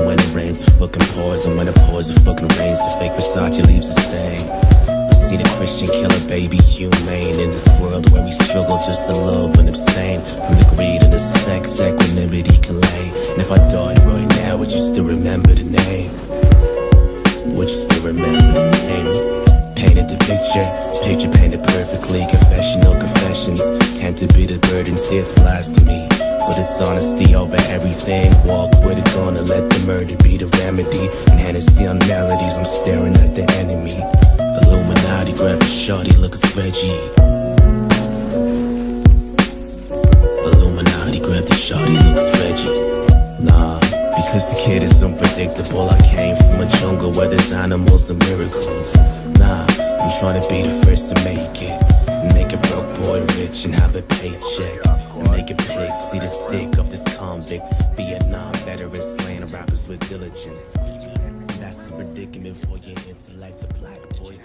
So when it rains, it fucking pours, and when it pours, it fucking rains. The fake Versace leaves a stain. I seen a Christian killer, baby, humane in this world where we struggle just to love and abstain from the greed and the sex equanimity can lay. And if I died right now, would you still remember the name? Would you still remember the name? Painted the picture, picture painted perfectly. Confessional confessions tend to be the burden. See, it's blasphemy, but it's honesty over everything. Walk with it, gonna let the murder be the remedy. And Hennessy on melodies, I'm staring at the enemy. Illuminati, grab the shorty, look, it's Reggie. Illuminati, grab the shorty, look, it's Reggie. Nah, because the kid is unpredictable. I came from a jungle where there's animals and miracles. Nah, I'm trying to be the first to make it. Make a broke boy rich and have a paycheck. Make a pig see the dick of this convict. Vietnam veteran slaying rappers with diligence. That's a predicament for your intellect, the black boys.